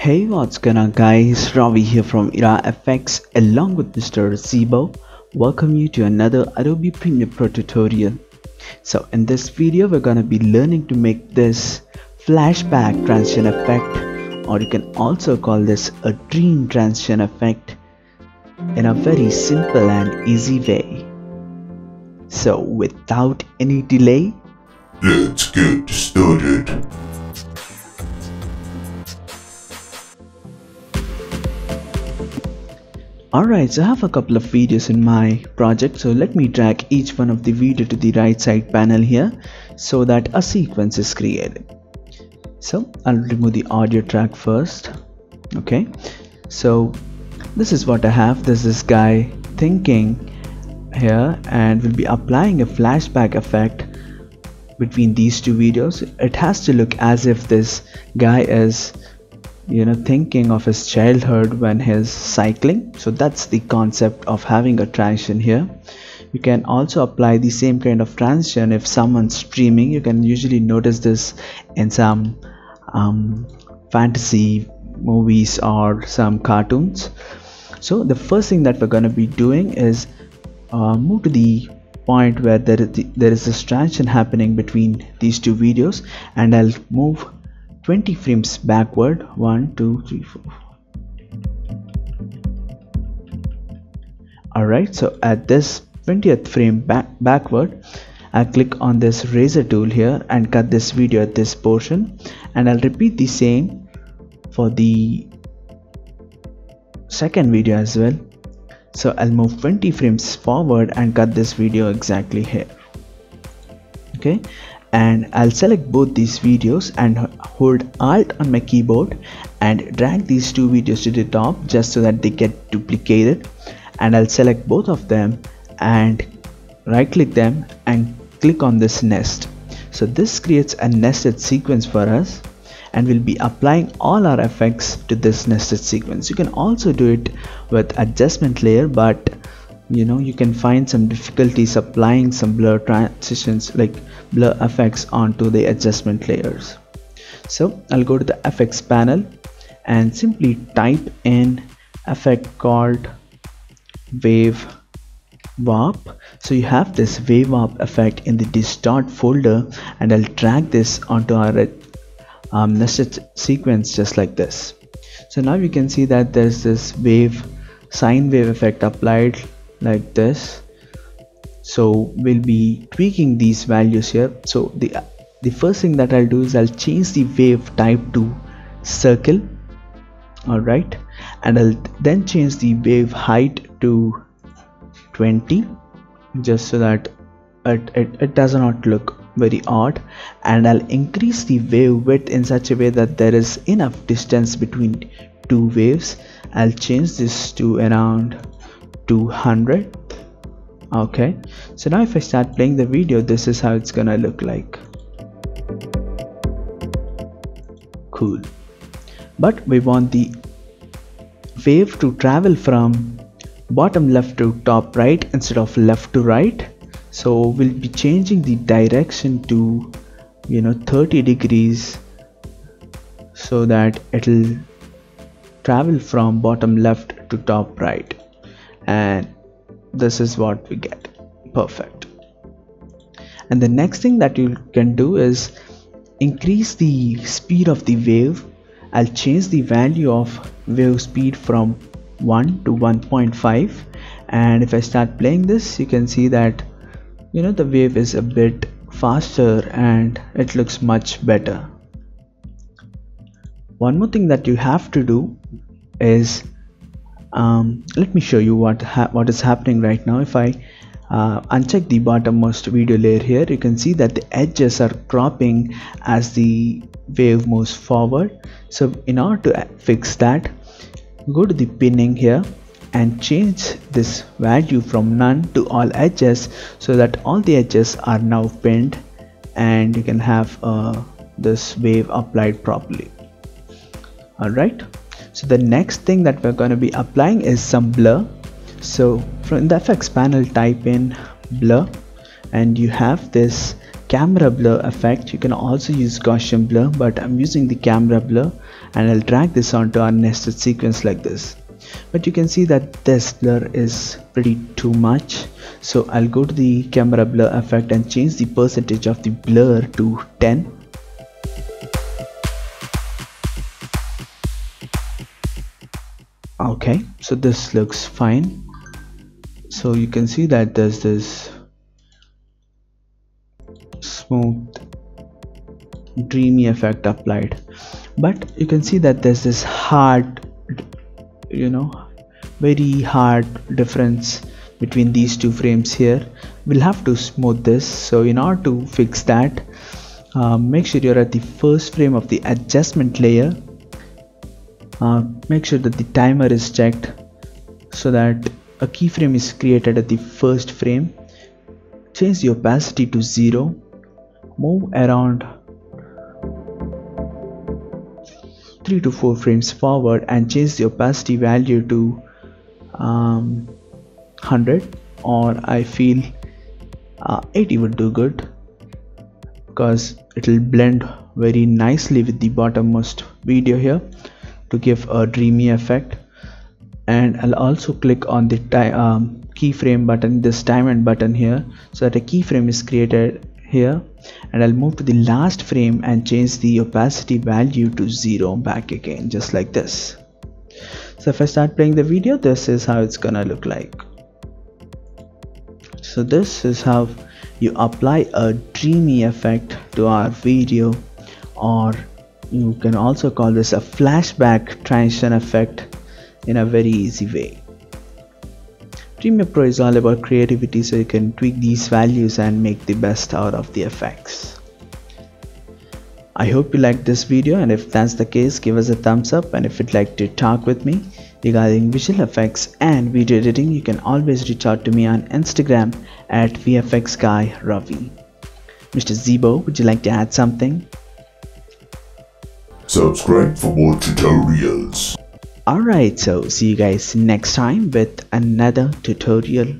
Hey what's going on guys, Ravi here from iraFX along with Mr. Zebo. Welcome you to another Adobe Premiere Pro tutorial. So in this video we're gonna be learning to make this flashback transition effect or you can also call this a dream transition effect in a very simple and easy way. So without any delay, Let's get started. Alright, so I have a couple of videos in my project so let me drag each one of the video to the right side panel here so that a sequence is created. So I'll remove the audio track first. Okay, so this is what I have. This is guy thinking here and we'll be applying a flashback effect between these two videos. It has to look as if this guy is you know thinking of his childhood when he's cycling. So that's the concept of having a transition here. You can also apply the same kind of transition if someone's streaming. You can usually notice this in some um, fantasy movies or some cartoons. So the first thing that we're going to be doing is uh, move to the point where there is, the, there is this transition happening between these two videos and I'll move 20 frames backward. 1 2 3 4 alright so at this 20th frame back backward I click on this razor tool here and cut this video at this portion. And I'll repeat the same for the second video as well. So I'll move 20 frames forward and cut this video exactly here. Okay and I'll select both these videos and hold alt on my keyboard and drag these two videos to the top just so that they get duplicated. And I'll select both of them and right click them and click on this nest. So this creates a nested sequence for us and we'll be applying all our effects to this nested sequence. You can also do it with adjustment layer but you know you can find some difficulties applying some blur transitions like blur effects onto the adjustment layers. So I'll go to the effects panel and simply type in effect called wave warp. So you have this wave warp effect in the distort folder and I'll drag this onto our um, nested sequence just like this. So now you can see that there's this wave sine wave effect applied like this. So we'll be tweaking these values here. So the the first thing that I'll do is I'll change the wave type to circle alright? And I'll then change the wave height to 20 just so that it, it, it does not look very odd. And I'll increase the wave width in such a way that there is enough distance between two waves. I'll change this to around 200 okay. So now if I start playing the video this is how it's gonna look like. Cool. But we want the wave to travel from bottom left to top right instead of left to right. So we'll be changing the direction to you know 30 degrees so that it'll travel from bottom left to top right and this is what we get. Perfect. And the next thing that you can do is increase the speed of the wave. I'll change the value of wave speed from 1 to 1.5 and if I start playing this you can see that you know the wave is a bit faster and it looks much better. One more thing that you have to do is um, let me show you what what is happening right now. If I uh, uncheck the bottommost video layer here you can see that the edges are cropping as the wave moves forward. So in order to fix that go to the pinning here and change this value from none to all edges so that all the edges are now pinned and you can have uh, this wave applied properly. Alright so the next thing that we're going to be applying is some blur. So from the effects panel type in blur and you have this camera blur effect. You can also use Gaussian blur but I'm using the camera blur and I'll drag this onto our nested sequence like this. But you can see that this blur is pretty too much. So I'll go to the camera blur effect and change the percentage of the blur to 10 okay so this looks fine. So you can see that there's this smooth dreamy effect applied. But you can see that there's this hard you know very hard difference between these two frames here. We'll have to smooth this. So in order to fix that uh, make sure you're at the first frame of the adjustment layer uh, make sure that the timer is checked so that a keyframe is created at the first frame. Change the opacity to 0 move around 3 to 4 frames forward and change the opacity value to um, 100 or I feel uh, 80 would do good because it will blend very nicely with the bottommost video here to give a dreamy effect. And I'll also click on the um, keyframe button this diamond button here so that a keyframe is created here. And I'll move to the last frame and change the opacity value to 0 back again just like this. So if I start playing the video this is how it's gonna look like. So this is how you apply a dreamy effect to our video or you can also call this a flashback transition effect in a very easy way. Premiere Pro is all about creativity so you can tweak these values and make the best out of the effects. I hope you liked this video and if that's the case give us a thumbs up and if you'd like to talk with me regarding visual effects and video editing you can always reach out to me on Instagram at VFXGuyRavi. Mr. Zebo would you like to add something? Subscribe for more tutorials. Alright, so see you guys next time with another tutorial